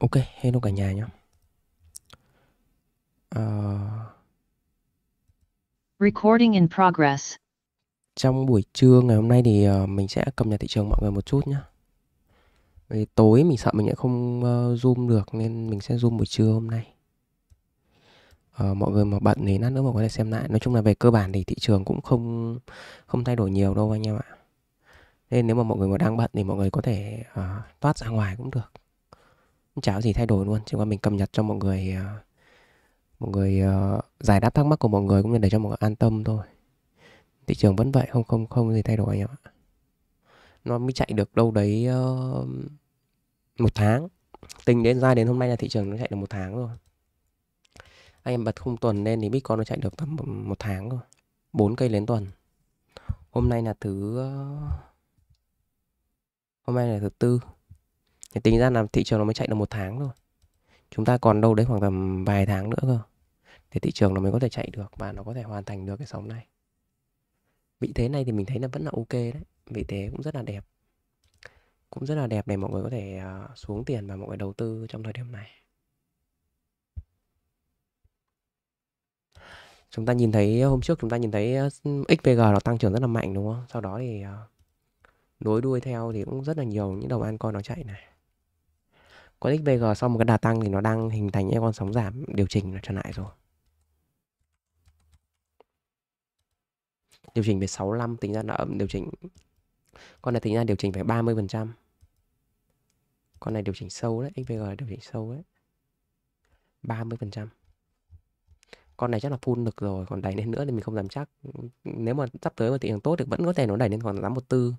Ok, hello cả nhà nhé. Ờ, Recording in progress. trong buổi trưa ngày hôm nay thì ờ, mình sẽ cập nhật thị trường mọi người một chút nhé. Vì tối mình sợ mình lại không ờ, zoom được nên mình sẽ zoom buổi trưa hôm nay. Ờ, mọi người mà bận thì lát nữa mọi người có thể xem lại. Nói chung là về cơ bản thì thị trường cũng không không thay đổi nhiều đâu anh em ạ. Nên nếu mà mọi người mà đang bận thì mọi người có thể ờ, thoát ra ngoài cũng được. Chả có gì thay đổi luôn, chỉ qua mình cập nhật cho mọi người ờ, mọi người ờ, giải đáp thắc mắc của mọi người cũng như để cho mọi người an tâm thôi. Thị trường vẫn vậy, không không không gì thay đổi anh em ạ. Nó mới chạy được đâu đấy ờ, một tháng. Tính đến ra đến hôm nay là thị trường nó chạy được một tháng rồi. Anh em bật khung tuần lên thì Bitcoin nó chạy được tầm một, tháng rồi. bốn cây lên tuần. Hôm nay là thứ hôm nay là thứ tư. Thì tính ra là thị trường nó mới chạy được một tháng thôi. Chúng ta còn đâu đấy khoảng tầm vài tháng nữa cơ. Thì thị trường nó mới có thể chạy được và nó có thể hoàn thành được cái sóng này. Vị thế này thì mình thấy là vẫn là ok đấy. Vị thế cũng rất là đẹp. Cũng rất là đẹp để mọi người có thể à, xuống tiền và mọi người đầu tư trong thời điểm này. Chúng ta nhìn thấy, hôm trước chúng ta nhìn thấy à, XPG nó tăng trưởng rất là mạnh, đúng không? Sau đó thì à, nối đuôi theo thì cũng rất là nhiều những đồng altcoin nó chạy này. Con XVG sau một cái đà tăng thì nó đang hình thành những con sóng giảm điều chỉnh trở lại rồi. Điều chỉnh về 65 tính ra là ẩm điều chỉnh. Con này tính ra điều chỉnh phải 30%. Con này điều chỉnh sâu đấy, XVG điều chỉnh sâu đấy. 30%. Con này chắc là full lực rồi, còn đẩy lên nữa thì mình không dám chắc. Nếu mà sắp tới mà thị trường tốt thì vẫn có thể nó đẩy lên khoảng 814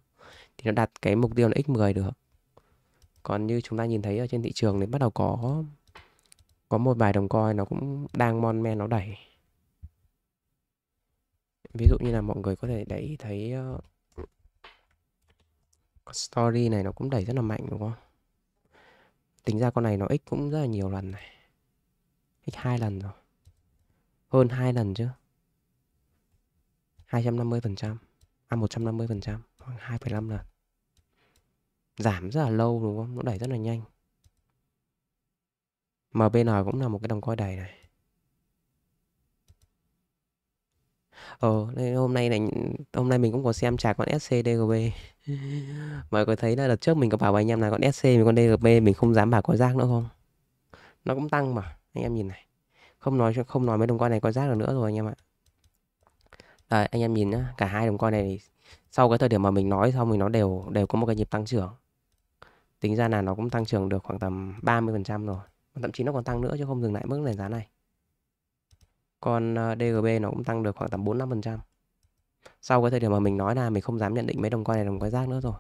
thì nó đạt cái mục tiêu là x10 được. Còn như chúng ta nhìn thấy ở trên thị trường thì bắt đầu có có một vài đồng coin nó cũng đang mon men nó đẩy. Ví dụ như là mọi người có thể đẩy thấy uh, story này nó cũng đẩy rất là mạnh đúng không? Tính ra con này nó x cũng rất là nhiều lần này. X hai lần rồi. Hơn hai lần chứ. 250%. À 150%, khoảng 2,5 lần. Giảm rất là lâu đúng không? Nó đẩy rất là nhanh. MBN cũng là một cái đồng coi đầy này. Ờ, nên hôm nay này hôm nay mình cũng có xem trả con SCDGB. Mọi người thấy là đợt trước mình có bảo với anh em là con SC mình con DGB mình không dám bảo có rác nữa không? Nó cũng tăng mà, anh em nhìn này. Không nói không nói mấy đồng coi này có rác được nữa rồi anh em ạ. Đấy, anh em nhìn nhá, cả hai đồng coi này sau cái thời điểm mà mình nói xong thì nó đều đều có một cái nhịp tăng trưởng. Tính ra là nó cũng tăng trưởng được khoảng tầm 30% rồi. Thậm chí nó còn tăng nữa chứ không dừng lại mức nền giá này. Còn ờ, DGB nó cũng tăng được khoảng tầm 4-5%. Sau cái thời điểm mà mình nói là mình không dám nhận định mấy đồng coin này đồng coin rác nữa rồi.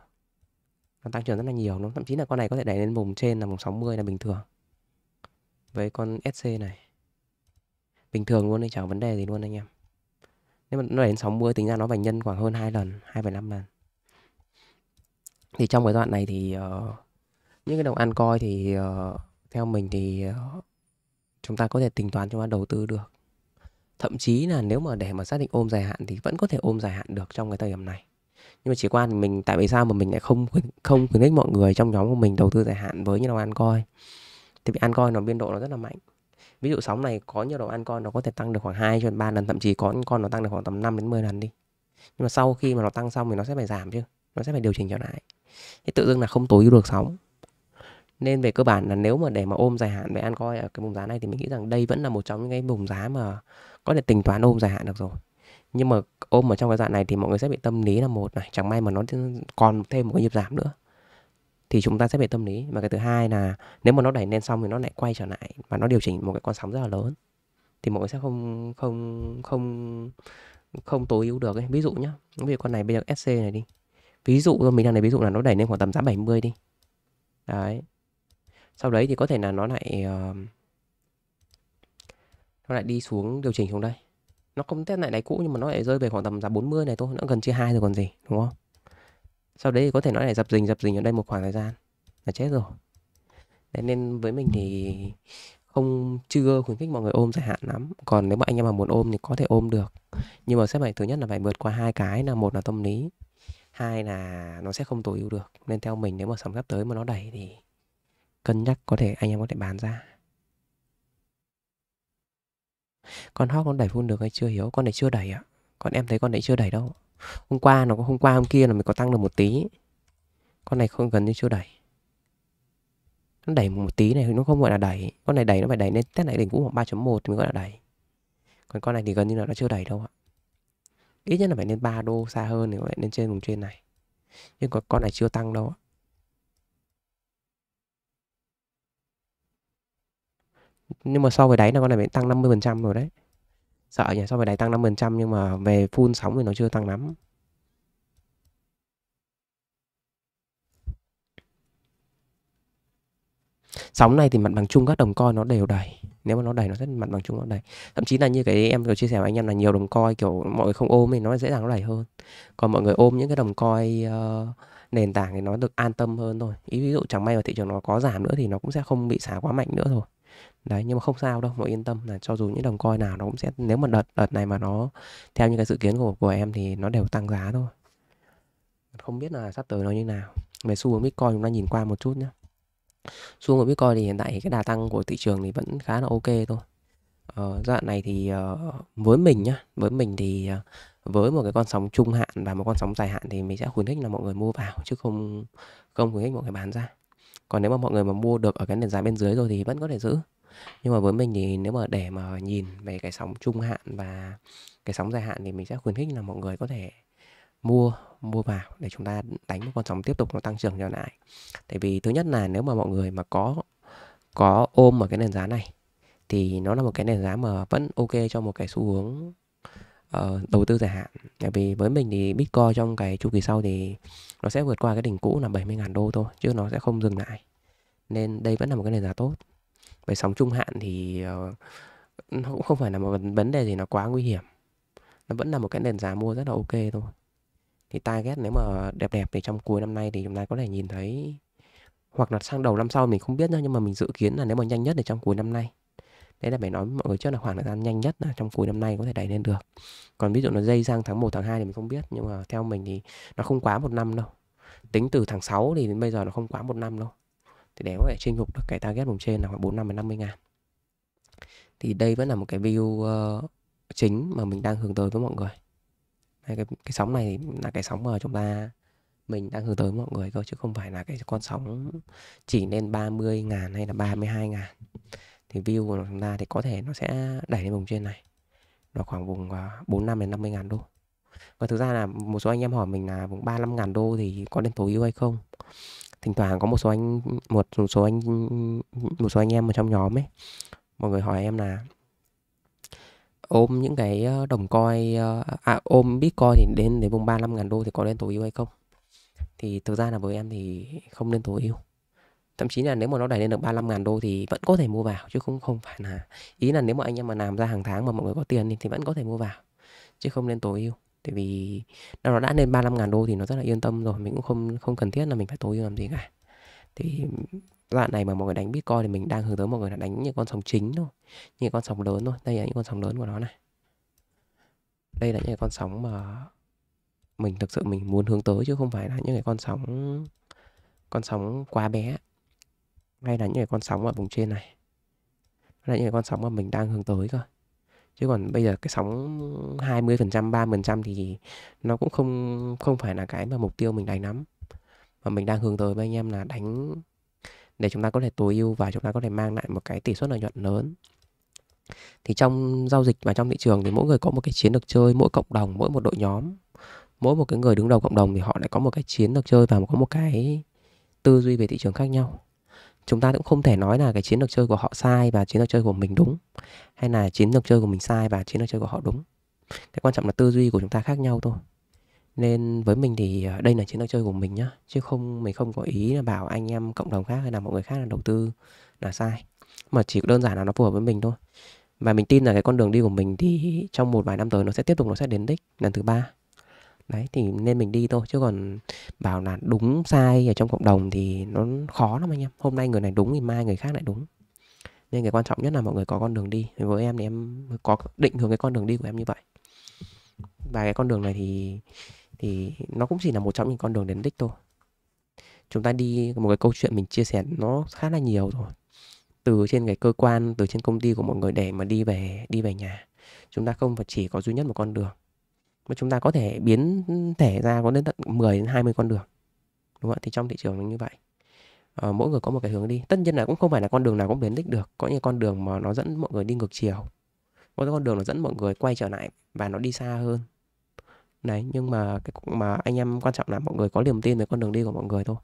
Nó tăng trưởng rất là nhiều, nó thậm chí là con này có thể đẩy lên vùng trên là vùng 60 là bình thường. Với con SC này. Bình thường luôn đấy, chẳng vấn đề gì luôn anh em. Nếu mà nó đẩy lên 60 tính ra nó phải nhân khoảng hơn 2 lần, 2,5 lần. Thì trong cái đoạn này thì uh, những cái đồng ăn coi thì uh, theo mình thì uh, chúng ta có thể tính toán chúng ta đầu tư được. Thậm chí là nếu mà để mà xác định ôm dài hạn thì vẫn có thể ôm dài hạn được trong cái thời điểm này. Nhưng mà chỉ qua thì mình tại vì sao mà mình lại không không khuyến khích mọi người trong nhóm của mình đầu tư dài hạn với những đồng ăn coi. Thì vì ăn coi nó biên độ nó rất là mạnh. Ví dụ sóng này có nhiều đồng ăn coi nó có thể tăng được khoảng 2 cho 3 lần, thậm chí có những con nó tăng được khoảng tầm 5 đến 10 lần đi. Nhưng mà sau khi mà nó tăng xong thì nó sẽ phải giảm chứ. Nó sẽ phải điều chỉnh trở lại. Thế tự dưng là không tối ưu được sóng. Nên về cơ bản là nếu mà để mà ôm dài hạn về an coi ở cái vùng giá này thì mình nghĩ rằng đây vẫn là một trong những cái vùng giá mà có thể tính toán ôm dài hạn được rồi. Nhưng mà ôm ở trong cái dạng này thì mọi người sẽ bị tâm lý là một này, chẳng may mà nó còn thêm một cái nhịp giảm nữa thì chúng ta sẽ bị tâm lý và cái thứ hai là nếu mà nó đẩy lên xong thì nó lại quay trở lại và nó điều chỉnh một cái con sóng rất là lớn thì mọi người sẽ không không không không tối ưu được ấy. ví dụ nhá ví dụ con này bây giờ SC này đi ví dụ mình đang lấy ví dụ là nó đẩy lên khoảng tầm giá 70 đi đấy sau đấy thì có thể là nó lại uh, nó lại đi xuống điều chỉnh xuống đây. Nó không test lại đáy cũ nhưng mà nó lại rơi về khoảng tầm giá 40 này thôi nó gần chia hai rồi còn gì đúng không? Sau đấy thì có thể nó lại dập dình dập dình ở đây một khoảng thời gian là chết rồi. Đấy, nên với mình thì không chưa khuyến khích mọi người ôm dài hạn lắm. Còn nếu mà anh em mà muốn ôm thì có thể ôm được. Nhưng mà sẽ phải thứ nhất là phải vượt qua hai cái là một là tâm lý hai là nó sẽ không tối ưu được. Nên theo mình nếu mà sắm sắp tới mà nó đẩy thì cân nhắc có thể anh em có thể bán ra. Con hót con đẩy phun được hay chưa hiếu? Con này chưa đẩy ạ. Con em thấy con này chưa đẩy đâu. Hôm qua nó có, hôm qua hôm kia là mình có tăng được một tí. Con này không, gần như chưa đẩy. Nó đẩy một tí này, nó không gọi là đẩy. Con này đẩy, nó phải đẩy lên test lại đỉnh cũ khoảng 3.1 thì mới gọi là đẩy. Còn con này thì gần như là nó chưa đẩy đâu ạ. Ít nhất là phải lên 3 đô xa hơn thì phải lên trên vùng trên này. Nhưng còn con này chưa tăng đâu ạ. Nhưng mà so với đáy là con này tăng 50% rồi đấy. Sợ nhỉ so với đáy tăng 50% nhưng mà về full sóng thì nó chưa tăng lắm. Sóng này thì mặt bằng chung các đồng coi nó đều đầy. Nếu mà nó đầy nó rất mặt bằng chung nó đầy. Thậm chí là như cái em vừa chia sẻ với anh em là nhiều đồng coi kiểu mọi người không ôm thì nó dễ dàng nó đầy hơn. Còn mọi người ôm những cái đồng coi uh, ờ, nền tảng thì nó được an tâm hơn thôi. Ý ví dụ chẳng may mà thị trường nó có giảm nữa thì nó cũng sẽ không bị xả quá mạnh nữa thôi đấy nhưng mà không sao đâu mọi yên tâm là cho dù những đồng coin nào nó cũng sẽ nếu mà đợt đợt này mà nó theo những cái dự kiến của của em thì nó đều tăng giá thôi. Không biết là sắp tới nó như nào. Về xu hướng bitcoin chúng ta nhìn qua một chút nhé xu hướng của bitcoin thì hiện tại cái đà tăng của thị trường thì vẫn khá là ok thôi. Ờ, giai đoạn này thì uh, với mình nhá với mình thì uh, với một cái con sóng trung hạn và một con sóng dài hạn thì mình sẽ khuyến khích là mọi người mua vào chứ không không khuyến khích mọi người bán ra. Còn nếu mà mọi người mà mua được ở cái nền giá bên dưới rồi thì vẫn có thể giữ nhưng mà với mình thì nếu mà để mà nhìn về cái sóng trung hạn và cái sóng dài hạn thì mình sẽ khuyến khích là mọi người có thể mua mua vào để chúng ta đánh một con sóng tiếp tục nó tăng trưởng trở lại. Tại vì thứ nhất là nếu mà mọi người mà có có ôm ở cái nền giá này thì nó là một cái nền giá mà vẫn ok cho một cái xu hướng uh, đầu tư dài hạn. Tại vì với mình thì bitcoin trong cái chu kỳ sau thì nó sẽ vượt qua cái đỉnh cũ là 70.000 đô thôi chứ nó sẽ không dừng lại. Nên đây vẫn là một cái nền giá tốt về sóng trung hạn thì uh, nó cũng không phải là một vấn đề gì nó quá nguy hiểm. Nó vẫn là một cái nền giá mua rất là ok thôi. Thì target nếu mà đẹp đẹp thì trong cuối năm nay thì chúng ta có thể nhìn thấy hoặc là sang đầu năm sau mình không biết nữa nhưng mà mình dự kiến là nếu mà nhanh nhất thì trong cuối năm nay. Đấy là phải nói mọi người trước là khoảng thời gian nhanh nhất là trong cuối năm nay có thể đẩy lên được. Còn ví dụ nó dây sang tháng 1, tháng 2 thì mình không biết nhưng mà theo mình thì nó không quá một năm đâu. Tính từ tháng 6 thì đến bây giờ nó không quá một năm đâu thì để có thể chinh phục được cái target vùng trên là khoảng 4 năm đến 50 ngàn. Thì đây vẫn là một cái view uh, chính mà mình đang hướng tới với mọi người. Cái, cái sóng này là cái sóng mà chúng ta mình đang hướng tới mọi người cơ chứ không phải là cái con sóng chỉ lên 30 ngàn hay là 32 ngàn. Thì view của chúng ta thì có thể nó sẽ đẩy lên vùng trên này. Nó khoảng vùng ờ, 45 đến 50 ngàn đô. Và thực ra là một số anh em hỏi mình là vùng 35 ngàn đô thì có nên tối ưu hay không? Thỉnh thoảng có một số anh một số anh một số anh em ở trong nhóm ấy mọi người hỏi em là ôm những cái ờ, đồng coi ờ, à, ôm bitcoin thì đến đến vùng 35 ngàn đô thì có nên tối ưu hay không? Thì thực ra là với em thì không nên tối ưu thậm chí là nếu mà nó đẩy lên được 35 ngàn đô thì vẫn có thể mua vào chứ không không phải là ý là nếu mà anh em mà làm ra hàng tháng mà mọi người có tiền thì vẫn có thể mua vào chứ không nên tối ưu tại vì nó đã lên 35 ngàn đô thì nó rất là yên tâm rồi, mình cũng không không cần thiết là mình phải tối ưu làm gì cả. Thì đoạn này mà mọi người đánh bitcoin thì mình đang hướng tới mọi người là đánh những con sóng chính thôi những con sóng lớn thôi. Đây là những con sóng lớn của nó này. Đây là những con sóng mà mình thực sự mình muốn hướng tới chứ không phải là những cái con sóng con sóng quá bé. Hay là những cái con sóng ở vùng trên này. Đây là những cái con sóng mà mình đang hướng tới cơ chứ còn bây giờ cái sóng 20% 30% thì nó cũng không không phải là cái mà mục tiêu mình đánh lắm. Mà mình đang hướng tới với anh em là đánh để chúng ta có thể tối ưu và chúng ta có thể mang lại một cái tỷ suất lợi nhuận lớn. Thì trong giao dịch và trong thị trường thì mỗi người có một cái chiến lược chơi, mỗi cộng đồng, mỗi một đội nhóm, mỗi một cái người đứng đầu cộng đồng thì họ lại có một cái chiến lược chơi và có một cái tư duy về thị trường khác nhau chúng ta cũng không thể nói là cái chiến lược chơi của họ sai và chiến lược chơi của mình đúng, hay là chiến lược chơi của mình sai và chiến lược chơi của họ đúng. Cái quan trọng là tư duy của chúng ta khác nhau thôi. Nên với mình thì ờ, đây là chiến lược chơi của mình nhá, chứ không, mình không có ý là bảo anh em cộng đồng khác hay là mọi người khác là đầu tư là sai. Mà chỉ đơn giản là nó phù hợp với mình thôi. Và mình tin là cái con đường đi của mình thì trong một vài năm tới nó sẽ tiếp tục, nó sẽ đến đích lần thứ ba đấy, thì nên mình đi thôi, chứ còn bảo là đúng sai ở trong cộng đồng thì nó khó lắm anh em. Hôm nay người này đúng thì mai người khác lại đúng. Nên cái quan trọng nhất là mọi người có con đường đi. Với em thì em có định hướng cái con đường đi của em như vậy. Và cái con đường này thì thì nó cũng chỉ là một trong những con đường đến đích thôi. Chúng ta đi một cái câu chuyện mình chia sẻ nó khá là nhiều rồi. Từ trên cái cơ quan, từ trên công ty của mọi người để mà đi về đi về nhà. Chúng ta không phải chỉ có duy nhất một con đường mà chúng ta có thể biến thể ra có đến tận 10 đến 20 con đường. Đúng không ạ? Thì trong thị trường nó như vậy. À, mỗi người có một cái hướng đi. Tất nhiên là cũng không phải là con đường nào cũng đến đích được. Có những con đường mà nó dẫn mọi người đi ngược chiều. Có những con đường nó dẫn mọi người quay trở lại và nó đi xa hơn. Đấy nhưng mà cái mà anh em quan trọng là mọi người có niềm tin về con đường đi của mọi người thôi.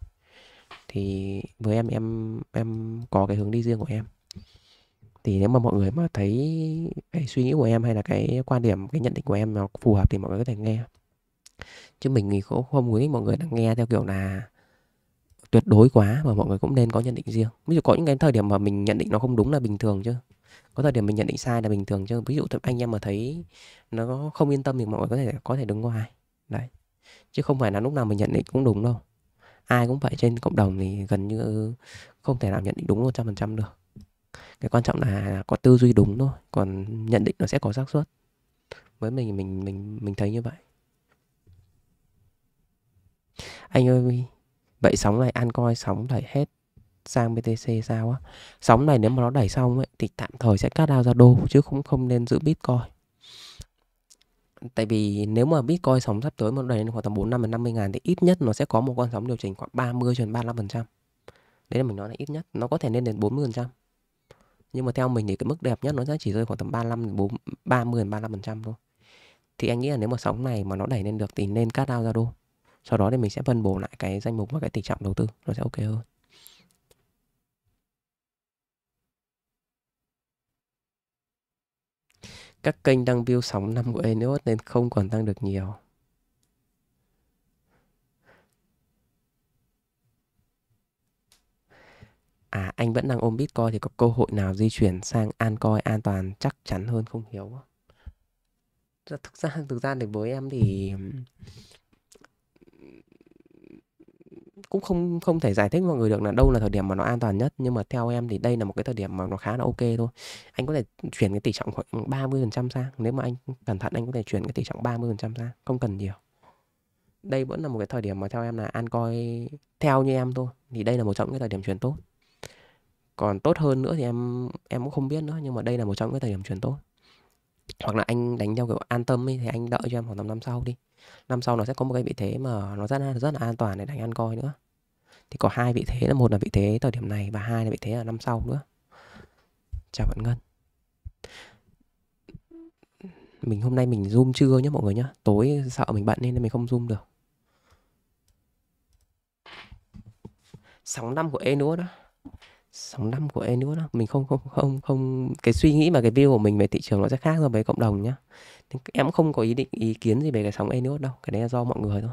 Thì với em em em có cái hướng đi riêng của em thì nếu mà mọi người mà thấy cái suy nghĩ của em hay là cái quan điểm, cái nhận định của em nó phù hợp thì mọi người có thể nghe. Chứ mình thì cũng không muốn mọi người đang nghe theo kiểu là tuyệt đối quá mà mọi người cũng nên có nhận định riêng. Ví dụ có những cái thời điểm mà mình nhận định nó không đúng là bình thường chứ. Có thời điểm mình nhận định sai là bình thường chứ. Ví dụ anh em mà thấy nó không yên tâm thì mọi người có thể có thể đứng ngoài. Đấy. Chứ không phải là lúc nào mình nhận định cũng đúng đâu. Ai cũng vậy trên cộng đồng thì gần như không thể nào nhận định đúng một trăm phần trăm được cái quan trọng là có tư duy đúng thôi, còn nhận định nó sẽ có xác suất. Với mình mình mình mình thấy như vậy. Anh ơi, vậy sóng này ăn coi, sóng đẩy hết sang BTC sao á? Sóng này nếu mà nó đẩy xong ấy, thì tạm thời sẽ cắt ao ra đô, chứ cũng không nên giữ Bitcoin. Tại vì nếu mà Bitcoin sóng sắp tới mà đẩy lên khoảng tầm bốn năm đến 50 ngàn thì ít nhất nó sẽ có một con sóng điều chỉnh khoảng 30 cho đến 35 phần trăm. Đấy là mình nói là ít nhất, nó có thể lên đến 40 phần trăm nhưng mà theo mình thì cái mức đẹp nhất nó sẽ chỉ rơi khoảng tầm 35 đến 4, 30 35 phần trăm thôi. Thì anh nghĩ là nếu mà sóng này mà nó đẩy lên được thì nên cắt out ra đô. Sau đó thì mình sẽ phân bổ lại cái danh mục và cái tỷ trọng đầu tư nó sẽ ok hơn. Các kênh đang view sóng năm của Eneos nên không còn tăng được nhiều. À anh vẫn đang ôm Bitcoin thì có cơ hội nào di chuyển sang altcoin an toàn chắc chắn hơn không hiểu Thực ra thực ra thì với em thì, cũng không không thể giải thích mọi người được là đâu là thời điểm mà nó an toàn nhất. Nhưng mà theo em thì đây là một cái thời điểm mà nó khá là ok thôi. Anh có thể chuyển cái tỷ trọng khoảng 30% sang nếu mà anh cẩn thận, anh có thể chuyển cái tỷ trọng 30% sang không cần nhiều. Đây vẫn là một cái thời điểm mà theo em là an coi theo như em thôi. Thì đây là một trong những cái thời điểm chuyển tốt còn tốt hơn nữa thì em em cũng không biết nữa, nhưng mà đây là một trong những thời điểm chuyển tốt. Hoặc là anh đánh theo kiểu an tâm ấy, thì anh đợi cho em khoảng tầm năm sau đi. Năm sau nó sẽ có một cái vị thế mà nó rất là rất là an toàn để đánh ăn coi nữa. Thì có hai vị thế là một là vị thế thời điểm này và hai là vị thế là năm sau nữa. Chào bạn ngân. Mình hôm nay mình zoom trưa nhé mọi người nhá. Tối sợ mình bận nên mình không zoom được. Sóng năm của e nữa đó sóng năm của em nữa đó mình không không không không, cái suy nghĩ và cái view của mình về thị trường nó sẽ khác so với cộng đồng nhá. Em cũng không có ý định, ý kiến gì về cái sóng Enus đâu. Cái đấy là do mọi người thôi.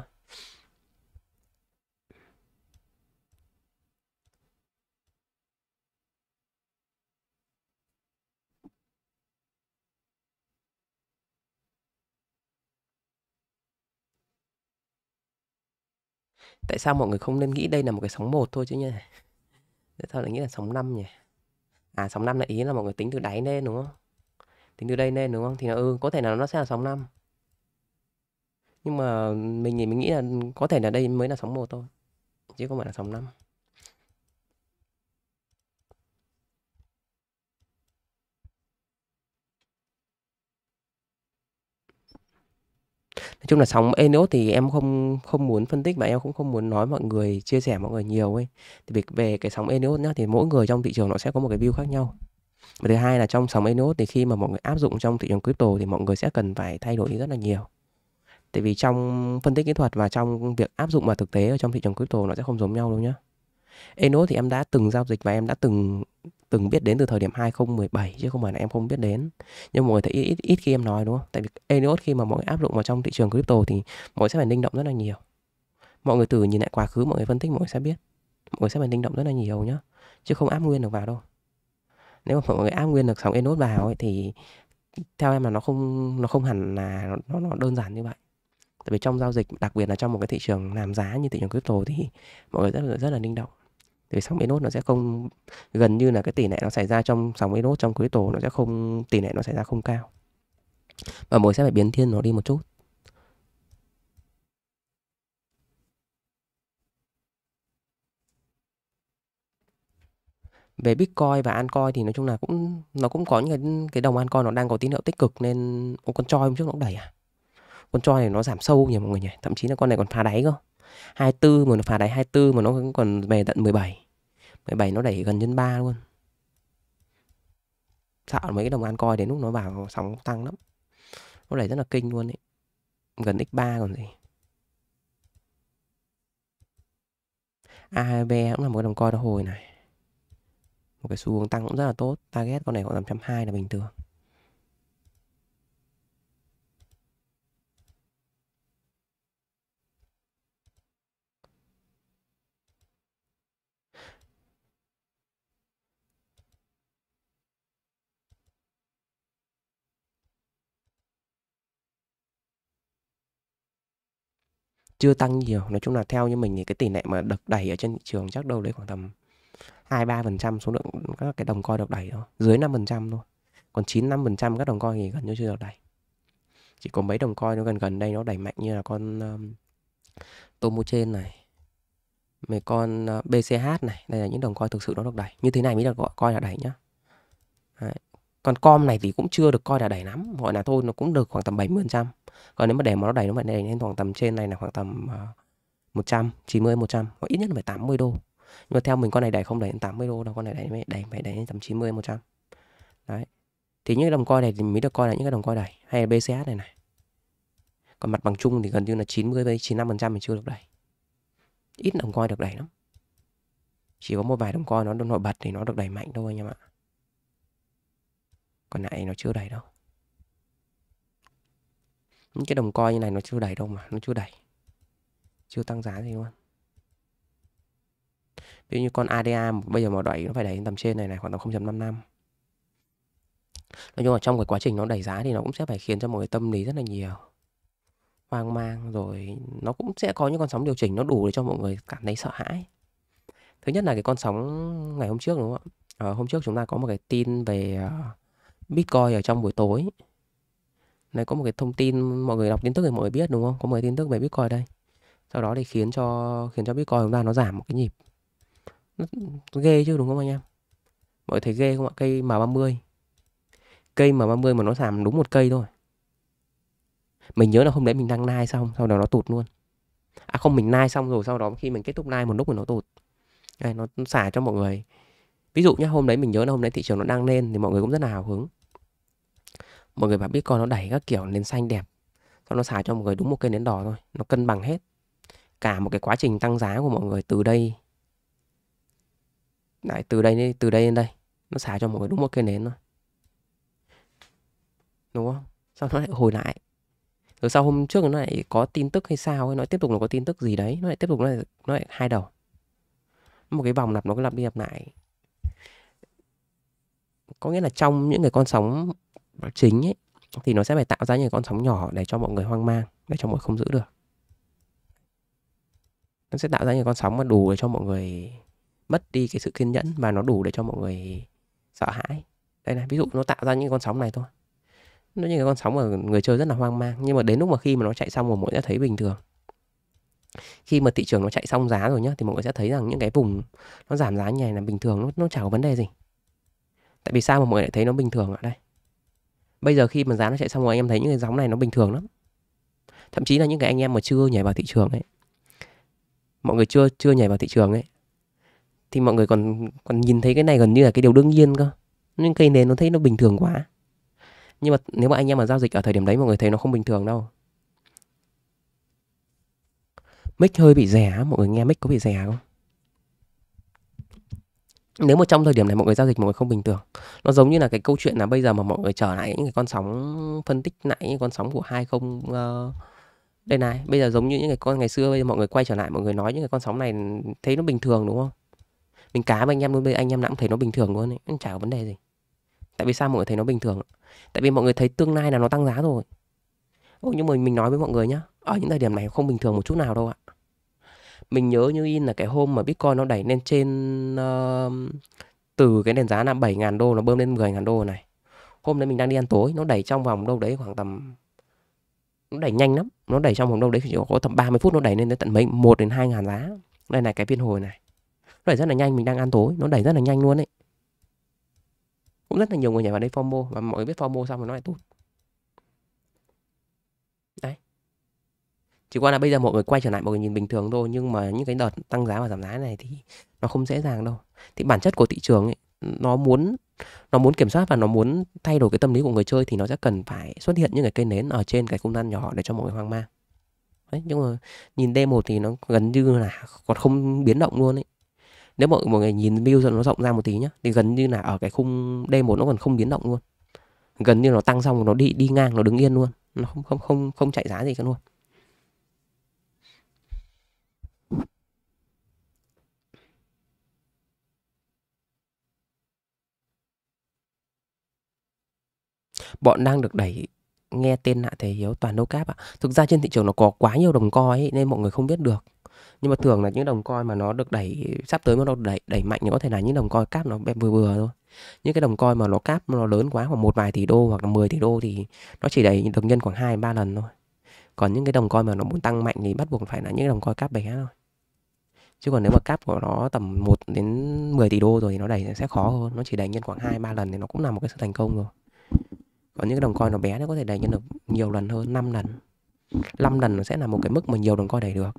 Tại sao mọi người không nên nghĩ đây là một cái sóng một thôi chứ nhỉ? Thế thôi là nghĩ là sóng năm nhỉ? À sóng năm là ý là mọi người tính từ đáy lên, đúng không? Tính từ đây lên, đúng không? Thì là ừ có thể là nó sẽ là sóng năm. Nhưng mà mình thì mình nghĩ là có thể là đây mới là sóng một thôi, chứ không phải là sóng năm. Nói chung là sóng Enos thì em không không muốn phân tích và em cũng không muốn nói mọi người, chia sẻ mọi người nhiều ấy. Thì về cái sóng Enos nhá, thì mỗi người trong thị trường nó sẽ có một cái view khác nhau. Và thứ hai là trong sóng Enos thì khi mà mọi người áp dụng trong thị trường crypto thì mọi người sẽ cần phải thay đổi rất là nhiều. Tại vì trong phân tích kỹ thuật và trong việc áp dụng vào thực tế ở trong thị trường crypto nó sẽ không giống nhau đâu nhá. Enos thì em đã từng giao dịch và em đã từng từng biết đến từ thời điểm 2017 chứ không phải là em không biết đến. Nhưng mọi người thấy ít, ít, ít khi em nói đúng không? Tại vì Elliot khi mà mọi người áp dụng vào trong thị trường crypto thì mọi người sẽ phải linh động rất là nhiều. Mọi người từ nhìn lại quá khứ mọi người phân tích mọi người sẽ biết. Mọi người sẽ phải linh động rất là nhiều nhá. Chứ không áp nguyên được vào đâu. Nếu mà mọi người áp nguyên được sóng Elliot vào ấy, thì theo em là nó không nó không hẳn là nó, nó đơn giản như vậy. Tại vì trong giao dịch đặc biệt là trong một cái thị trường làm giá như thị trường crypto thì mọi người rất là rất là linh động thì sóng Enos nó sẽ không gần như là cái tỷ lệ nó xảy ra trong sóng Enos trong crypto nó sẽ không tỷ lệ nó xảy ra không cao. Và mỗi sẽ phải biến thiên nó đi một chút. Về Bitcoin và Ancoin thì nói chung là cũng nó cũng có những cái cái đồng Ancoin nó đang có tín hiệu tích cực nên Ô, con choi hôm trước nó cũng đẩy à. Con choi này nó giảm sâu nhiều mọi người nhỉ thậm chí là con này còn phá đáy cơ. 24 mà nó phá đáy 24 mà nó còn về tận 17 17 nó đẩy gần nhân 3 luôn. Sợ mấy cái đồng Altcoin đến lúc nó vào sóng tăng lắm. Nó đẩy rất là kinh luôn ấy. Gần x3 còn gì. AHB cũng là một cái đồng coi đó hồi này. Một cái xu hướng tăng cũng rất là tốt. Target con này khoảng tầm trăm hai là bình thường. Chưa tăng nhiều. Nói chung là theo như mình thì cái tỷ lệ mà được đẩy ở trên thị trường chắc đâu đấy khoảng tầm hai ba phần trăm số lượng các cái đồng coin được đẩy thôi. Dưới năm phần trăm thôi. Còn chín năm phần trăm các đồng coin thì gần như chưa được đẩy. Chỉ có mấy đồng coin nó gần gần đây nó đẩy mạnh như là con um, Tomo trên này mấy con uh, BCH này. Đây là những đồng coin thực sự nó được đẩy. Như thế này mới được gọi coi là đẩy nhá. Đấy còn com này thì cũng chưa được coi là đẩy lắm gọi là thôi nó cũng được khoảng tầm 70 phần trăm. Còn nếu mà để mà nó đẩy nó phải đẩy lên khoảng tầm trên này là khoảng tầm uh, 100 90 100 hoặc ít nhất là phải 80 đô. Nhưng mà theo mình con này đẩy không đẩy đến 80 đô đâu con này đẩy phải đẩy phải đẩy đến tầm 90 100 đấy. Thì những cái đồng coi này thì mới được coi là những cái đồng coi đẩy hay là BCS này này. Còn mặt bằng chung thì gần như là 90 với 95 phần trăm mình chưa được đẩy ít đồng coi được đẩy lắm. Chỉ có một vài đồng coi nó nổi bật thì nó được đẩy mạnh thôi anh em ạ còn lại nó chưa đẩy đâu. Những cái đồng coi như này nó chưa đẩy đâu mà nó chưa đẩy chưa tăng giá gì luôn. Ví dụ như con ADA bây giờ mà đẩy nó phải đẩy tầm trên này này khoảng tầm 0.55 nói chung là trong cái quá trình nó đẩy giá thì nó cũng sẽ phải khiến cho mọi người tâm lý rất là nhiều. Hoang mang rồi nó cũng sẽ có những con sóng điều chỉnh nó đủ để cho mọi người cảm thấy sợ hãi. Thứ nhất là cái con sóng ngày hôm trước đúng không ạ? À, hôm trước chúng ta có một cái tin về uh, bitcoin ở trong buổi tối. Này có một cái thông tin mọi người đọc tin tức thì mọi người biết đúng không? Có một cái tin tức về bitcoin đây. Sau đó thì khiến cho khiến cho bitcoin chúng ta nó giảm một cái nhịp. Nó ghê chứ đúng không anh em? Mọi người thấy ghê không ạ? Cây M30. Cây M30 mà nó giảm đúng một cây thôi. Mình nhớ là hôm đấy mình đăng nai xong sau đó nó tụt luôn. À không mình nai xong rồi sau đó khi mình kết thúc nai một lúc thì nó tụt. Đây, nó xả cho mọi người ví dụ nhá hôm đấy mình nhớ là hôm đấy thị trường nó đang lên thì mọi người cũng rất là hào hứng. Mọi người bảo biết nó đẩy các kiểu nến xanh đẹp sau nó xả cho mọi người đúng một cây nến đỏ thôi nó cân bằng hết. Cả một cái quá trình tăng giá của mọi người từ đây. Lại từ đây từ đây đến đây nó xả cho mọi người đúng một cây nến thôi. Đúng không? Sau nó lại hồi lại. Rồi sau hôm trước nó lại có tin tức hay sao ấy, nó tiếp tục nó có tin tức gì đấy nó lại tiếp tục nó lại, nó lại hai đầu. Một cái vòng lặp nó cứ lặp đi lặp lại có nghĩa là trong những người con sóng chính ấy thì nó sẽ phải tạo ra những con sóng nhỏ để cho mọi người hoang mang để cho mọi người không giữ được. Nó sẽ tạo ra những con sóng mà đủ để cho mọi người mất đi cái sự kiên nhẫn và nó đủ để cho mọi người sợ hãi. Đây này ví dụ nó tạo ra những con sóng này thôi. Nó như cái con sóng mà người chơi rất là hoang mang nhưng mà đến lúc mà khi mà nó chạy xong rồi mọi người sẽ thấy bình thường. Khi mà thị trường nó chạy xong giá rồi nhá thì mọi người sẽ thấy rằng những cái vùng nó giảm giá như này là bình thường nó, nó chẳng có vấn đề gì tại vì sao mà mọi người lại thấy nó bình thường ở đây. Bây giờ khi mà giá nó chạy xong rồi, anh em thấy những cái giống này nó bình thường lắm. Thậm chí là những cái anh em mà chưa nhảy vào thị trường ấy, mọi người chưa chưa nhảy vào thị trường ấy, thì mọi người còn còn nhìn thấy cái này gần như là cái điều đương nhiên cơ. Nhưng cây nến nó thấy nó bình thường quá. Nhưng mà nếu mà anh em mà giao dịch ở thời điểm đấy, mọi người thấy nó không bình thường đâu. Mic hơi bị rẻ mọi người nghe mic có bị rẻ không? Nếu mà trong thời điểm này mọi người giao dịch mọi người không bình thường nó giống như là cái câu chuyện là bây giờ mà mọi người trở lại những cái con sóng phân tích lại những con sóng của hai không uh, đây này. Bây giờ giống như những cái con ngày xưa bây giờ mọi người quay trở lại mọi người nói những cái con sóng này thấy nó bình thường đúng không? Mình cá với anh em luôn bây giờ anh em cũng thấy nó bình thường luôn ấy chả có vấn đề gì. Tại vì sao mọi người thấy nó bình thường tại vì mọi người thấy tương lai là nó tăng giá rồi. Ô, nhưng mà mình nói với mọi người nhá ở những thời điểm này không bình thường một chút nào đâu ạ mình nhớ như in là cái hôm mà bitcoin nó đẩy lên trên uh, từ cái nền giá là 7.000 đô nó bơm lên 10.000 đô này. Hôm nay mình đang đi ăn tối nó đẩy trong vòng đâu đấy khoảng tầm nó đẩy nhanh lắm nó đẩy trong vòng đâu đấy chỉ có tầm 30 phút nó đẩy lên đến tận mấy một đến hai ngàn giá. Đây này cái phiên hồi này. Nó đẩy rất là nhanh mình đang ăn tối nó đẩy rất là nhanh luôn đấy cũng rất là nhiều người nhảy vào đây FOMO và mọi người biết FOMO xong rồi nó lại tụt đấy chỉ qua là bây giờ mọi người quay trở lại, mọi người nhìn bình thường thôi, nhưng mà những cái đợt tăng giá và giảm giá này thì nó không dễ dàng đâu. Thì bản chất của thị trường ấy, nó muốn nó muốn kiểm soát và nó muốn thay đổi cái tâm lý của người chơi thì nó sẽ cần phải xuất hiện những cái cây nến ở trên cái không gian nhỏ để cho mọi người hoang mang. Đấy, nhưng mà nhìn D1 thì nó gần như là còn không biến động luôn ấy. Nếu mọi mọi người nhìn view nó rộng ra một tí nhá, thì gần như là ở cái khung D1 nó còn không biến động luôn. Gần như nó tăng xong nó đi đi ngang, nó đứng yên luôn. Nó không không không không chạy giá gì cả luôn. Bọn đang được đẩy nghe tên Hạ Thế Hiếu toàn nô cáp ạ. Thực ra trên thị trường nó có quá nhiều đồng coi ấy, nên mọi người không biết được. Nhưng mà thường là những đồng coi mà nó được đẩy sắp tới mà nó đẩy đẩy mạnh thì có thể là những đồng coi cáp nó vừa vừa thôi. Những cái đồng coi mà nó cáp nó lớn quá khoảng một vài tỷ đô hoặc là 10 tỷ đô thì nó chỉ đẩy được nhân khoảng 2 3 lần thôi. Còn những cái đồng coi mà nó muốn tăng mạnh thì bắt buộc phải là những đồng coi cáp bé thôi. Chứ còn nếu mà cáp của nó tầm 1 đến 10 tỷ đô rồi thì nó đẩy sẽ khó hơn, nó chỉ đẩy nhân khoảng 2 3 lần thì nó cũng là một cái sự thành công rồi. Còn những cái đồng coin nó bé nó có thể đẩy nhân được nhiều lần hơn, 5 lần. 5 lần nó sẽ là một cái mức mà nhiều đồng coin đẩy được.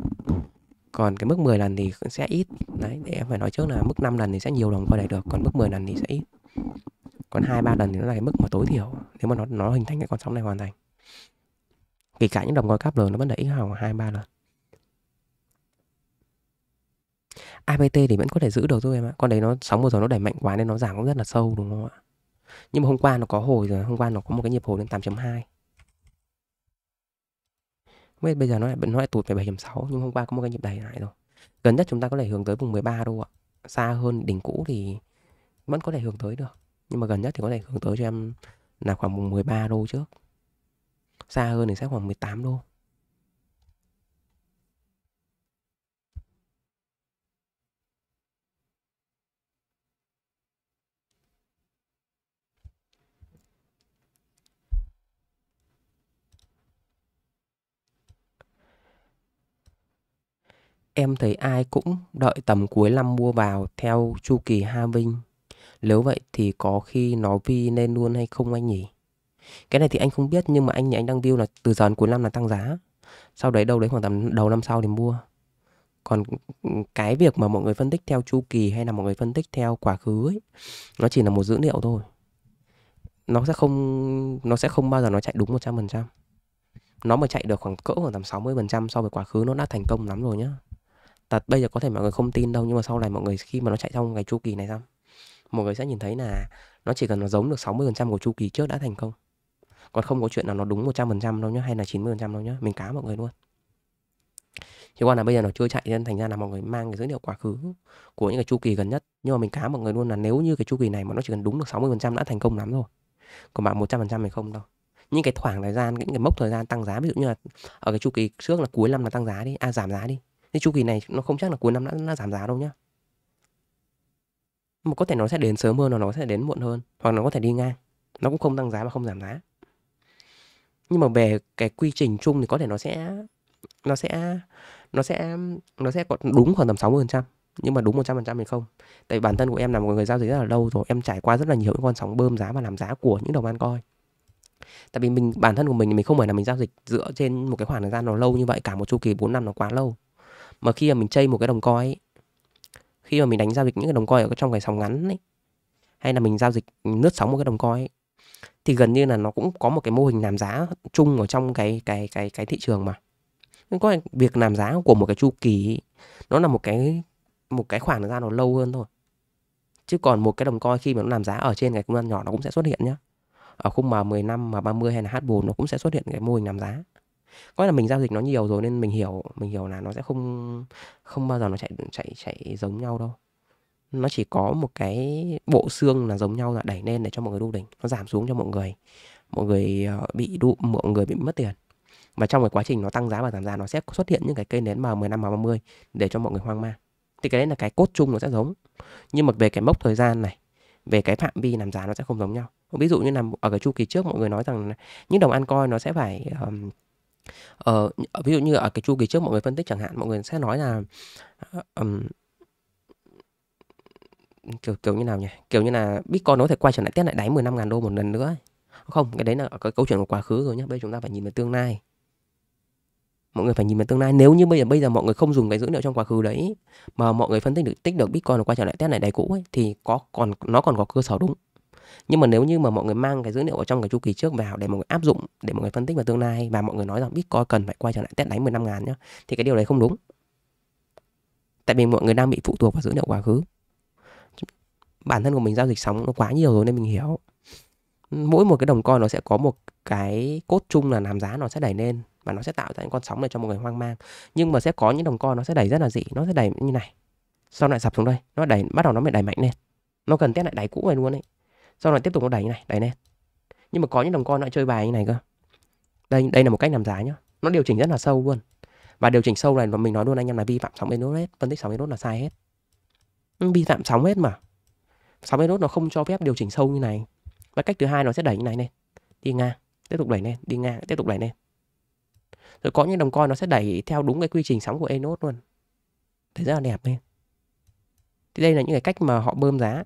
Còn cái mức 10 lần thì sẽ ít. Đấy, để em phải nói trước là mức 5 lần thì sẽ nhiều đồng coin đẩy được, còn mức 10 lần thì sẽ ít. Còn 2 3 lần thì nó là cái mức mà tối thiểu nếu mà nó nó hình thành cái con sóng này hoàn thành. Kể cả những đồng coin cáp lớn nó vẫn đẩy ít khoảng 2 3 lần. APT thì vẫn có thể giữ được thôi em ạ. Con đấy nó sóng vừa rồi nó đẩy mạnh quá nên nó giảm cũng rất là sâu đúng không ạ? Nhưng mà hôm qua nó có hồi rồi, hôm qua nó có một cái nhịp hồi lên 8.2. Mới bây giờ nó lại nó lại tụt về 7.6 nhưng hôm qua có một cái nhịp đầy lại rồi. Gần nhất chúng ta có thể hướng tới vùng 13 đô ạ. Xa hơn đỉnh cũ thì vẫn có thể hướng tới được. Nhưng mà gần nhất thì có thể hướng tới cho em là khoảng vùng 13 đô trước. Xa hơn thì sẽ khoảng 18 đô. Em thấy ai cũng đợi tầm cuối năm mua vào theo chu kỳ halving. Nếu vậy thì có khi nó vi nên luôn hay không anh nhỉ? Cái này thì anh không biết nhưng mà anh anh đang view là từ giờ đến cuối năm là tăng giá. Sau đấy đâu đấy khoảng tầm đầu năm sau thì mua. Còn cái việc mà mọi người phân tích theo chu kỳ hay là mọi người phân tích theo quá khứ ấy, nó chỉ là một dữ liệu thôi. Nó sẽ không nó sẽ không bao giờ nó chạy đúng 100%. Nó mà chạy được khoảng cỡ khoảng tầm 60% so với quá khứ nó đã thành công lắm rồi nhá thật bây giờ có thể mọi người không tin đâu nhưng mà sau này mọi người khi mà nó chạy trong cái chu kỳ này xong mọi người sẽ nhìn thấy là nó chỉ cần nó giống được 60% của chu kỳ trước đã thành công. Còn không có chuyện là nó đúng 100% đâu nhá hay là 90% đâu nhá. Mình cá mọi người luôn. Chỉ còn là bây giờ nó chưa chạy nên thành ra là mọi người mang cái dữ liệu quá khứ của những cái chu kỳ gần nhất. Nhưng mà mình cá mọi người luôn là nếu như cái chu kỳ này mà nó chỉ cần đúng được 60% đã thành công lắm rồi. Còn bạn 100% thì không đâu. Những cái khoảng thời gian, những cái mốc thời gian tăng giá ví dụ như là ở cái chu kỳ trước là cuối năm là tăng giá đi, à giảm giá đi. Thế chu kỳ này nó không chắc là cuối năm đã, đã giảm giá đâu nhá. Mà có thể nó sẽ đến sớm hơn hoặc nó sẽ đến muộn hơn hoặc nó có thể đi ngang. Nó cũng không tăng giá và không giảm giá. Nhưng mà về cái quy trình chung thì có thể nó sẽ nó sẽ nó sẽ nó sẽ còn đúng khoảng tầm 60% nhưng mà đúng 100% thì không. Tại bản thân của em là một người giao dịch rất là lâu rồi, em trải qua rất là nhiều những con sóng bơm giá và làm giá của những đồng an coi. Tại vì mình bản thân của mình mình không phải là mình giao dịch dựa trên một cái khoảng thời gian nó lâu như vậy cả một chu kỳ 4 năm nó quá lâu mà khi mà mình chơi một cái đồng coin ấy, khi mà mình đánh giao dịch những cái đồng coin ở trong cái sóng ngắn ấy hay là mình giao dịch lướt sóng một cái đồng coin ấy, thì gần như là nó cũng có một cái mô hình làm giá chung ở trong cái cái cái cái thị trường mà. Nên có việc làm giá của một cái chu kỳ ấy, nó là một cái một cái khoảng thời gian nó lâu hơn thôi. Chứ còn một cái đồng coin khi mà nó làm giá ở trên cái không gian nhỏ nó cũng sẽ xuất hiện nhá. Ở khung mà 10 năm mà 30 hay là H4 nó cũng sẽ xuất hiện cái mô hình làm giá có là mình giao dịch nó nhiều rồi nên mình hiểu mình hiểu là nó sẽ không không bao giờ nó chạy chạy chạy giống nhau đâu. Nó chỉ có một cái bộ xương là giống nhau là đẩy lên để cho mọi người đu đỉnh nó giảm xuống cho mọi người. Mọi người ờ, bị đu mọi người bị mất tiền. Và trong cái quá trình nó tăng giá và giảm giá nó sẽ xuất hiện những cái cây nến mà 15 mà 30 để cho mọi người hoang mang. Thì cái đấy là cái cốt chung nó sẽ giống. Nhưng mà về cái mốc thời gian này về cái phạm vi làm giá nó sẽ không giống nhau. Ví dụ như là ở cái chu kỳ trước mọi người nói rằng những đồng ăn coi nó sẽ phải um, Ờ, ví dụ như ở à, cái chu kỳ trước mọi người phân tích chẳng hạn, mọi người sẽ nói là, um, kiểu kiểu như nào nhỉ? Kiểu như là bitcoin nó có thể quay trở lại test lại đáy 15 ngàn đô một lần nữa ấy. không cái đấy là cái câu chuyện của quá khứ rồi nhé bây giờ chúng ta phải nhìn về tương lai. Mọi người phải nhìn về tương lai. Nếu như bây giờ bây giờ mọi người không dùng cái dữ liệu trong quá khứ đấy mà mọi người phân tích được tích được bitcoin nó quay trở lại test lại đáy cũ ấy, thì có còn nó còn có cơ sở đúng nhưng mà nếu như mà mọi người mang cái dữ liệu ở trong cái chu kỳ trước vào để mọi người áp dụng, để mọi người phân tích vào tương lai và mọi người nói rằng bitcoin cần phải quay trở lại test đáy 15 ngàn nhá thì cái điều đấy không đúng. Tại vì mọi người đang bị phụ thuộc vào dữ liệu quá khứ. Bản thân của mình giao dịch sóng nó quá nhiều rồi nên mình hiểu. Mỗi một cái đồng coin nó sẽ có một cái cốt chung là làm giá nó sẽ đẩy lên và nó sẽ tạo ra những con sóng này cho mọi người hoang mang. Nhưng mà sẽ có những đồng coin nó sẽ đẩy rất là dị, nó sẽ đẩy như này. Sau lại sập xuống đây, nó đẩy, bắt đầu nó mới đẩy mạnh lên. Nó cần test lại đáy cũ này luôn ấy sau này tiếp tục nó đẩy như này, đẩy lên nhưng mà có những đồng coin nó chơi bài như này cơ. Đây đây là một cách làm giá nhá. Nó điều chỉnh rất là sâu luôn. Và điều chỉnh sâu này và mình nói luôn, anh em là vi phạm sóng bên hết, phân tích sóng bên là sai hết. Vi phạm sóng hết mà. Sóng bên nó không cho phép điều chỉnh sâu như này. Và cách thứ hai nó sẽ đẩy như này lên đi ngang, tiếp tục đẩy lên, đi ngang, tiếp tục đẩy lên. Rồi có những đồng coin nó sẽ đẩy theo đúng cái quy trình sóng của Enos luôn. Thấy rất là đẹp lên thì đây là những cái cách mà họ bơm giá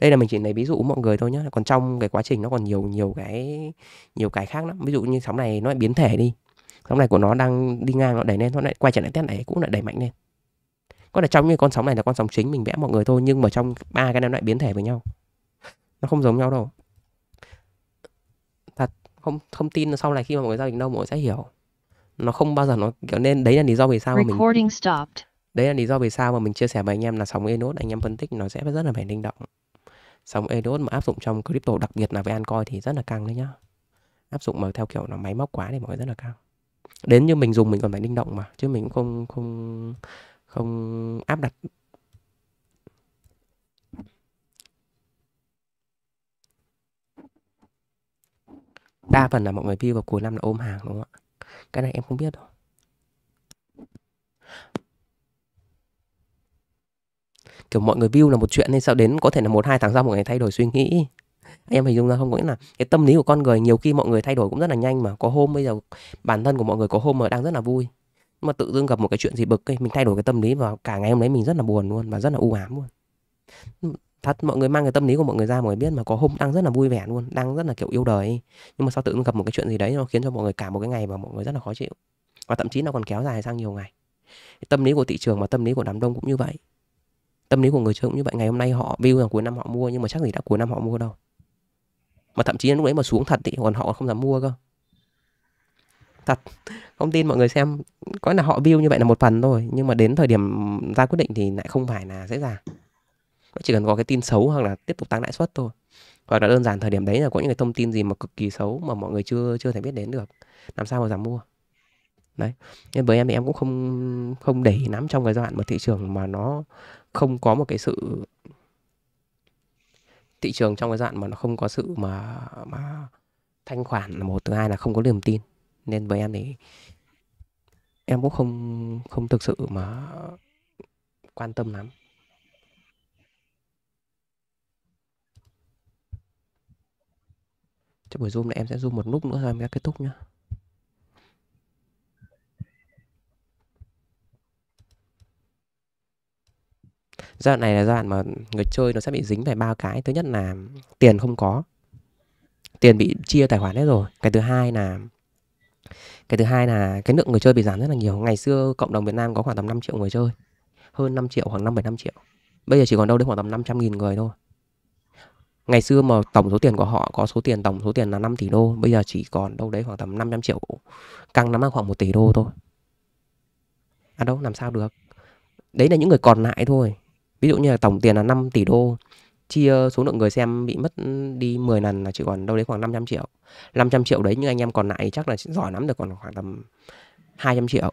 đây là mình chỉ lấy ví dụ mọi người thôi nhé còn trong cái quá trình nó còn nhiều nhiều cái nhiều cái khác lắm. Ví dụ như sóng này nó lại biến thể đi sóng này của nó đang đi ngang nó đẩy lên nó lại quay trở lại test này cũng lại đẩy mạnh lên. Có thể trong những con sóng này là con sóng chính mình vẽ mọi người thôi nhưng mà trong ba cái này nó lại biến thể với nhau. Nó không giống nhau đâu. Thật không không tin sau này khi mà mọi người giao dịch đâu mọi người sẽ hiểu. Nó không bao giờ nó kiểu nên đấy là lý do vì sao mà mình Recording stopped. đấy là lý do vì sao mà mình chia sẻ với anh em là sóng Enos anh em phân tích nó sẽ rất là phải linh động sóng Enos mà áp dụng trong crypto, đặc biệt là với Altcoin thì rất là căng đấy nhá. Áp dụng mà theo kiểu là máy móc quá thì mọi người rất là căng. Đến như mình dùng mình còn phải linh động mà, chứ mình cũng không không không áp đặt. Đa phần là mọi người view vào cuối năm là ôm hàng, đúng không ạ? Cái này em không biết đâu. Kiểu mọi người view là một chuyện nên sao đến có thể là một hai tháng sau mọi người thay đổi suy nghĩ. Em hình dung ra không? Có nghĩa là cái tâm lý của con người nhiều khi mọi người thay đổi cũng rất là nhanh mà. Có hôm bây giờ bản thân của mọi người có hôm mà đang rất là vui. Nhưng mà tự dưng gặp một cái chuyện gì bực ấy, mình thay đổi cái tâm lý và cả ngày hôm đấy mình rất là buồn luôn và rất là u ám luôn. Thật mọi người mang cái tâm lý của mọi người ra mọi người biết mà có hôm đang rất là vui vẻ luôn đang rất là kiểu yêu đời ấy. nhưng mà sao tự dưng gặp một cái chuyện gì đấy nó khiến cho mọi người cả một cái ngày mà mọi người rất là khó chịu. Và thậm chí nó còn kéo dài sang nhiều ngày. Tâm lý của thị trường và tâm lý của đám đông cũng như vậy tâm lý của người chơi cũng như vậy. Ngày hôm nay họ view là cuối năm họ mua, nhưng mà chắc gì đã cuối năm họ mua đâu. Mà thậm chí lúc đấy mà xuống thật thì còn họ không dám mua cơ. Thật, không tin mọi người xem. Có là họ view như vậy là một phần thôi, nhưng mà đến thời điểm ra quyết định thì lại không phải là dễ dàng. Nó chỉ cần có cái tin xấu hoặc là tiếp tục tăng lãi suất thôi. Hoặc là đơn giản thời điểm đấy là có những cái thông tin gì mà cực kỳ xấu mà mọi người chưa chưa thể biết đến được. Làm sao mà dám mua? Đấy. Nên với em thì em cũng không không để nắm trong cái giai đoạn mà thị trường mà nó không có một cái sự thị trường trong cái dạng mà nó không có sự mà mà thanh khoản là một, thứ hai là không có niềm tin. Nên với em thì em cũng không không thực sự mà quan tâm lắm. Cho buổi zoom này em sẽ zoom một lúc nữa rồi em sẽ kết thúc nhá. Giai đoạn này là giai đoạn mà người chơi nó sẽ bị dính phải ba cái. Thứ nhất là tiền không có. Tiền bị chia tài khoản hết rồi. Cái thứ hai là, cái thứ hai là cái lượng người chơi bị giảm rất là nhiều. Ngày xưa cộng đồng Việt Nam có khoảng tầm 5 triệu người chơi. Hơn 5 triệu khoảng 5 năm triệu. Bây giờ chỉ còn đâu đấy khoảng tầm 500 nghìn người thôi. Ngày xưa mà tổng số tiền của họ có số tiền, tổng số tiền là 5 tỷ đô. Bây giờ chỉ còn đâu đấy khoảng tầm 500 triệu. Căng lắm là khoảng 1 tỷ đô thôi. À đâu, làm sao được? Đấy là những người còn lại thôi ví dụ như là tổng tiền là 5 tỷ đô, chia số lượng người xem bị mất đi 10 lần là chỉ còn đâu đấy khoảng 500 triệu. 500 triệu đấy nhưng anh em còn lại chắc là giỏi lắm, được còn khoảng tầm 200 triệu.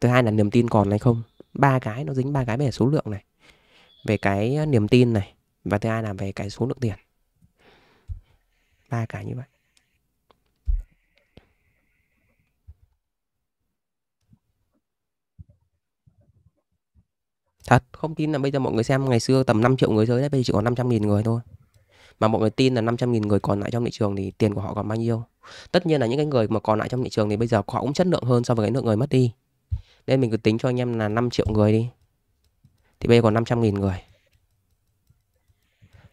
Thứ hai là niềm tin còn hay không? Ba cái, nó dính ba cái về số lượng này, về cái niềm tin này, và thứ hai là về cái số lượng tiền. Ba cái như vậy. Thật, không tin là bây giờ mọi người xem ngày xưa tầm 5 triệu người chơi đấy, bây giờ chỉ còn 500 nghìn người thôi. Mà mọi người tin là 500 nghìn người còn lại trong thị trường thì tiền của họ còn bao nhiêu. Tất nhiên là những cái người mà còn lại trong thị trường thì bây giờ họ cũng chất lượng hơn so với cái lượng người mất đi. Nên mình cứ tính cho anh em là 5 triệu người đi. Thì bây giờ còn 500 nghìn người.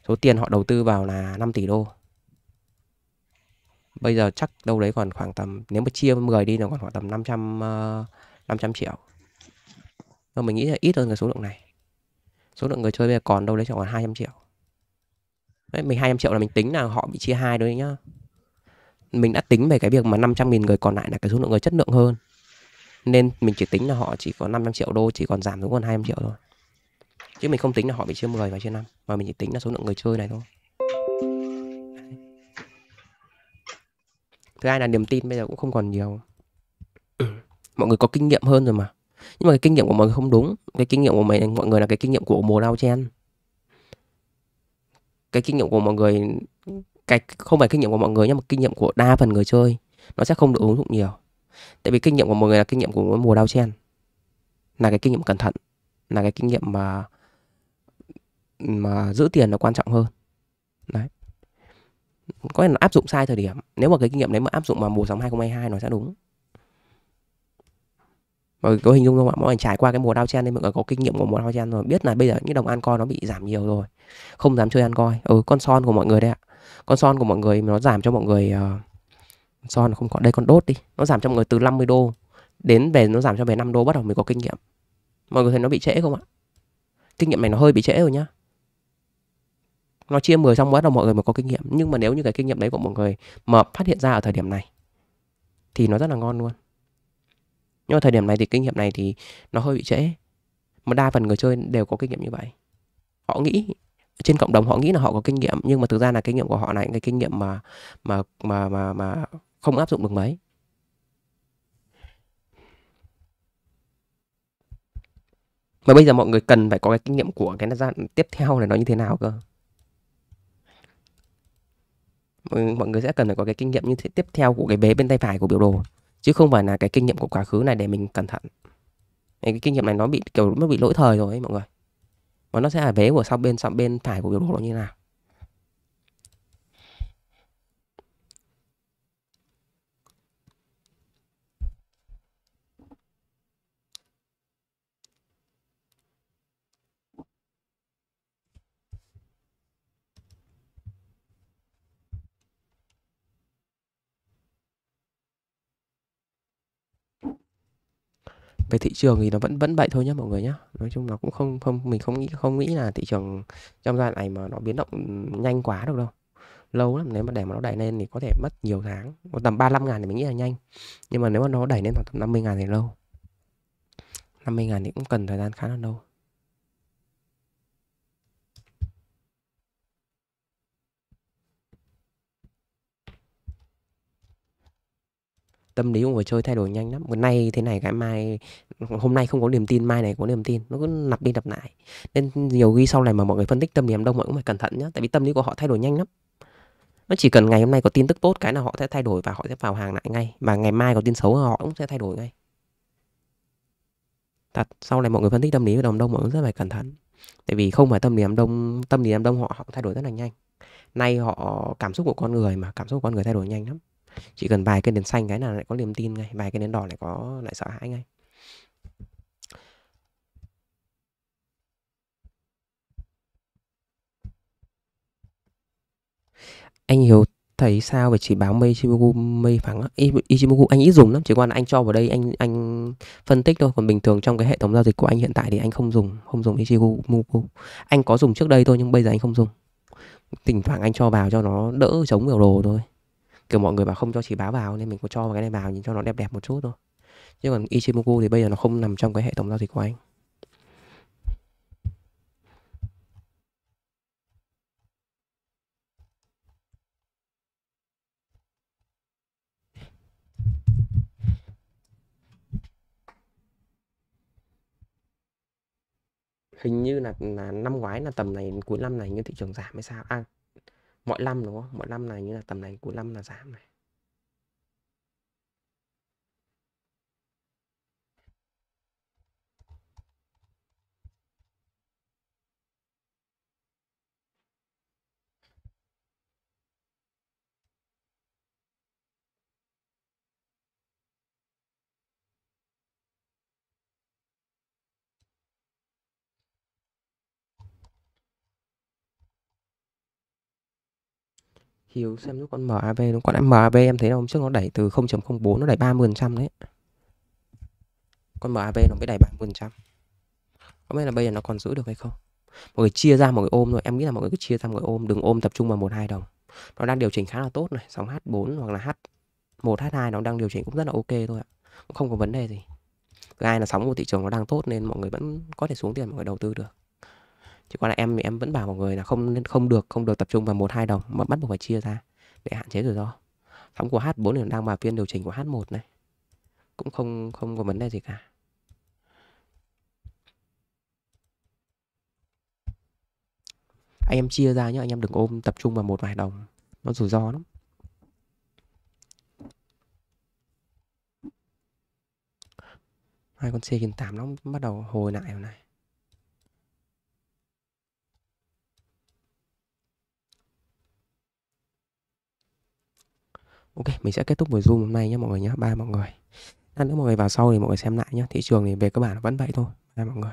số tiền họ đầu tư vào là 5 tỷ đô bây giờ chắc đâu đấy còn khoảng tầm nếu mà chia 10 đi là còn khoảng tầm 500 uh, 500 triệu nhưng mình nghĩ là ít hơn cái số lượng này. Số lượng người chơi bây giờ còn đâu đấy chỉ còn 200 triệu. Đấy, mình 200 triệu là mình tính là họ bị chia hai đấy nhá. Mình đã tính về cái việc mà 500.000 người còn lại là cái số lượng người chất lượng hơn. Nên mình chỉ tính là họ chỉ có 500 triệu đô chỉ còn giảm xuống còn 200 triệu thôi. Chứ mình không tính là họ bị chia 10 và chia 5 mà mình chỉ tính là số lượng người chơi này thôi. Thứ hai là niềm tin bây giờ cũng không còn nhiều. Mọi người có kinh nghiệm hơn rồi mà nhưng mà cái kinh nghiệm của mọi người không đúng cái kinh nghiệm của mày mọi người là cái kinh nghiệm của mùa đau chen cái kinh nghiệm của mọi người cái không phải kinh nghiệm của mọi người nhưng mà kinh nghiệm của đa phần người chơi nó sẽ không được ứng dụng nhiều tại vì kinh nghiệm của mọi người là kinh nghiệm của mùa đau chen là cái kinh nghiệm cẩn thận là cái kinh nghiệm mà mà giữ tiền là quan trọng hơn đấy có thể là áp dụng sai thời điểm nếu mà cái kinh nghiệm đấy mà áp dụng vào mùa sóng 2022 nó sẽ đúng mọi người có hình dung không ạ? Mọi người trải qua cái mùa đau chen nên mọi người có kinh nghiệm của mùa đau chen rồi biết là bây giờ những đồng ăn coi nó bị giảm nhiều rồi không dám chơi ăn coi ừ con son của mọi người đấy ạ. Con son của mọi người nó giảm cho mọi người uh, son không còn đây con đốt đi nó giảm cho mọi người từ 50 đô đến về nó giảm cho về 5 đô bắt đầu mới có kinh nghiệm. Mọi người thấy nó bị trễ không ạ? Kinh nghiệm này nó hơi bị trễ rồi nhá. Nó chia 10 xong bắt đầu mọi người mới có kinh nghiệm. Nhưng mà nếu như cái kinh nghiệm đấy của mọi người mà phát hiện ra ở thời điểm này thì nó rất là ngon luôn nhưng mà thời điểm này thì kinh nghiệm này thì nó hơi bị trễ. Mà đa phần người chơi đều có kinh nghiệm như vậy. Họ nghĩ, trên cộng đồng họ nghĩ là họ có kinh nghiệm, nhưng mà thực ra là kinh nghiệm của họ là những cái kinh nghiệm mà mà mà mà mà không áp dụng được mấy. Mà bây giờ mọi người cần phải có cái kinh nghiệm của cái giai tiếp theo này nó như thế nào cơ? Mọi người sẽ cần phải có cái kinh nghiệm như thế tiếp theo của cái bế bên tay phải của biểu đồ chứ không phải là cái kinh nghiệm của quá khứ này để mình cẩn thận. Cái kinh nghiệm này nó bị, kiểu, nó bị lỗi thời rồi ấy mọi người. Và nó sẽ là vế của sau bên sau bên phải của biểu đồ nó như nào. Về thị trường thì nó vẫn vẫn vậy thôi nhá mọi người nhá. Nói chung là cũng không không, mình không nghĩ không nghĩ là thị trường trong giai đoạn này mà nó biến động nhanh quá được đâu. Lâu lắm, nếu mà để mà nó đẩy lên thì có thể mất nhiều tháng tầm 35 ngàn thì mình nghĩ là nhanh. Nhưng mà nếu mà nó đẩy lên khoảng tầm 50 ngàn thì lâu. 50 ngàn thì cũng cần thời gian khá là lâu. Tâm lý của người chơi thay đổi nhanh lắm. Hôm nay thế này cái mai hôm nay không có niềm tin, mai này có niềm tin, nó cứ lặp đi lặp lại. Nên nhiều khi sau này mà mọi người phân tích tâm lý đám đông mọi người cũng phải cẩn thận nhé, tại vì tâm lý của họ thay đổi nhanh lắm. Nó chỉ cần ngày hôm nay có tin tức tốt cái là họ sẽ thay đổi và họ sẽ vào hàng lại ngay, và ngày mai có tin xấu họ cũng sẽ thay đổi ngay. Thật, sau này mọi người phân tích tâm lý của đám đông mọi người rất phải cẩn thận. Tại vì không phải tâm lý đám đông, tâm lý đám đông họ họ thay đổi rất là nhanh. Nay họ cảm xúc của con người mà, cảm xúc của con người thay đổi nhanh lắm chỉ cần vài cái nến xanh cái là lại có niềm tin ngay vài cái nến đỏ lại có, lại sợ hãi ngay. Anh hiểu thấy sao về chỉ báo mây Ichimoku mây phẳng Ichimoku anh ít dùng lắm, chỉ qua là anh cho vào đây anh anh phân tích thôi. Còn bình thường trong cái hệ thống giao dịch của anh hiện tại thì anh không dùng không dùng Ichimoku anh có dùng trước đây thôi nhưng bây giờ anh không dùng. Thỉnh thoảng anh cho vào cho nó đỡ chống biểu đồ thôi kiểu mọi người bảo không cho chỉ báo vào, nên mình có cho vào cái này vào nhìn cho nó đẹp đẹp một chút thôi. Chứ còn Ichimoku thì bây giờ nó không nằm trong cái hệ thống giao dịch của anh. Hình như là là năm ngoái là tầm này, cuối năm này như thị trường giảm hay sao? À mọi năm, đúng không? Mọi năm này như là tầm này cuối năm là giảm này. Hiếu xem lúc con MAV nó con MAV em thấy là hôm trước nó đẩy từ 0.04 nó đẩy 30% đấy. Con MAV nó mới đẩy 30%. Không biết là bây giờ nó còn giữ được hay không. Mọi người chia ra mọi người ôm thôi. Em nghĩ là mọi người cứ chia ra mọi người ôm, đừng ôm tập trung vào một hai đồng. Nó đang điều chỉnh khá là tốt này, sóng H4 hoặc là H1 H2 nó đang điều chỉnh cũng rất là ok thôi ạ. Cũng không có vấn đề gì. Thứ hai là sóng của thị trường nó đang tốt nên mọi người vẫn có thể xuống tiền mọi người đầu tư được. Chỉ còn là em thì em vẫn bảo mọi người là không không được không được tập trung vào một, hai đồng mà bắt buộc phải chia ra để hạn chế rủi ro. Sóng của H4 thì đang vào phiên điều chỉnh của H1 này. Cũng không không có vấn đề gì cả. Anh em chia ra nhé anh em đừng ôm tập trung vào một vài đồng. Nó rủi ro lắm. Hai con C trên 8 nó bắt đầu hồi lại rồi này. Ok, mình sẽ kết thúc buổi Zoom hôm nay nhé mọi người nhé. Bye mọi người. Lát nữa mọi người vào sau thì mọi người xem lại nhé. Thị trường thì về cơ bản vẫn vậy thôi. Bye mọi người.